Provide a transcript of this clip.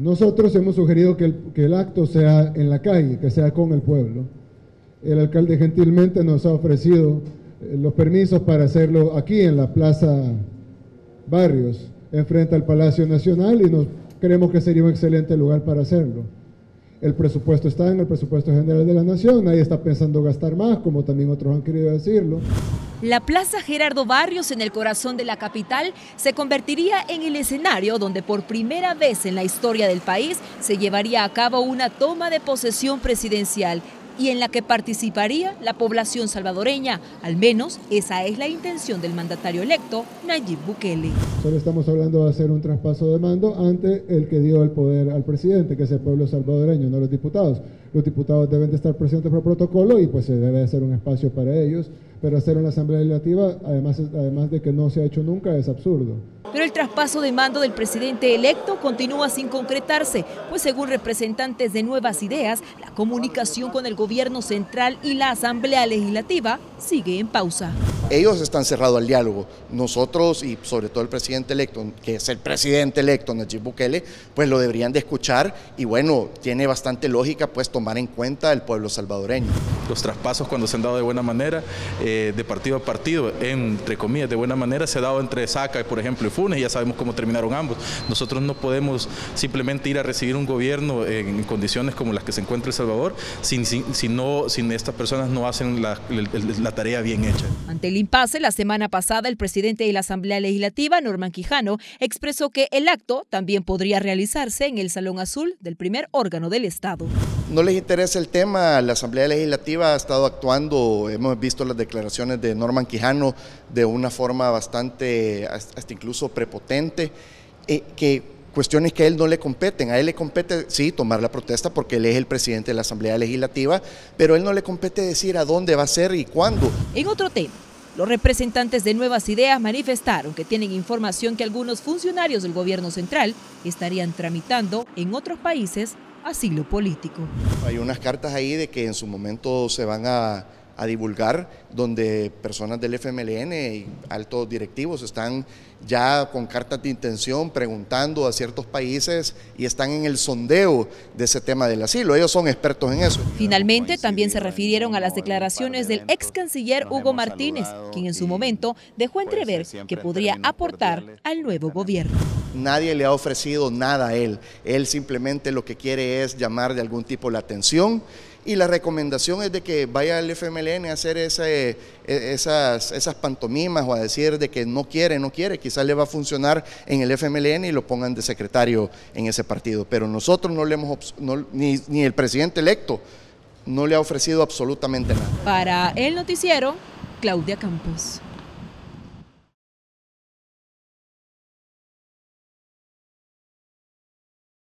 Nosotros hemos sugerido que el, acto sea en la calle, que sea con el pueblo. El alcalde gentilmente nos ha ofrecido eh, los permisos para hacerlo aquí en la Plaza Barrios, enfrente al Palacio Nacional, y nos creemos que sería un excelente lugar para hacerlo. El presupuesto está en el presupuesto general de la Nación, nadie está pensando gastar más, como también otros han querido decirlo. La Plaza Gerardo Barrios en el corazón de la capital se convertiría en el escenario donde por primera vez en la historia del país se llevaría a cabo una toma de posesión presidencial y en la que participaría la población salvadoreña. Al menos esa es la intención del mandatario electo, Nayib Bukele. Solo estamos hablando de hacer un traspaso de mando ante el que dio el poder al presidente, que es el pueblo salvadoreño, no los diputados. Los diputados deben de estar presentes por protocolo y pues se debe hacer un espacio para ellos, pero hacer en la Asamblea Legislativa, además, además de que no se ha hecho nunca, es absurdo. Pero el traspaso de mando del presidente electo continúa sin concretarse, pues según representantes de Nuevas Ideas, la comunicación con el gobierno central y la Asamblea Legislativa sigue en pausa. Ellos están cerrados al diálogo. Nosotros y sobre todo el presidente electo, que es el presidente electo Nayib Bukele, pues lo deberían de escuchar y bueno, tiene bastante lógica pues tomar en cuenta el pueblo salvadoreño. Los traspasos cuando se han dado de buena manera, eh, de partido a partido, entre comillas, de buena manera, se ha dado entre Saca, por ejemplo, y Funes, y ya sabemos cómo terminaron ambos. Nosotros no podemos simplemente ir a recibir un gobierno en condiciones como las que se encuentra El Salvador, sin, sin, no, sin estas personas no hacen la, la tarea bien hecha. Ante el impasse, la semana pasada el presidente de la Asamblea Legislativa, Norman Quijano, expresó que el acto también podría realizarse en el Salón Azul del primer órgano del Estado. No les interesa el tema, la Asamblea Legislativa ha estado actuando, hemos visto las declaraciones de Norman Quijano de una forma bastante, hasta incluso prepotente, eh, que cuestiones que a él no le competen. A él le compete, sí, tomar la protesta porque él es el presidente de la Asamblea Legislativa, pero a él no le compete decir a dónde va a ser y cuándo. En otro tema. Los representantes de Nuevas Ideas manifestaron que tienen información que algunos funcionarios del gobierno central estarían tramitando en otros países asilo político. Hay unas cartas ahí de que en su momento se van a a divulgar, donde personas del FMLN y altos directivos están ya con cartas de intención preguntando a ciertos países y están en el sondeo de ese tema del asilo. Ellos son expertos en eso. Finalmente, también se refirieron a las declaraciones del ex canciller Hugo Martínez, quien en su momento dejó entrever que podría aportar al nuevo gobierno. Nadie le ha ofrecido nada a él. Él simplemente lo que quiere es llamar de algún tipo la atención y la recomendación es de que vaya al FMLN a hacer ese, e, esas, pantomimas o a decir de que no quiere, no quiere, quizás le va a funcionar en el FMLN y lo pongan de secretario en ese partido. Pero nosotros no le hemos, ni el presidente electo no le ha ofrecido absolutamente nada. Para el noticiero, Claudia Campos.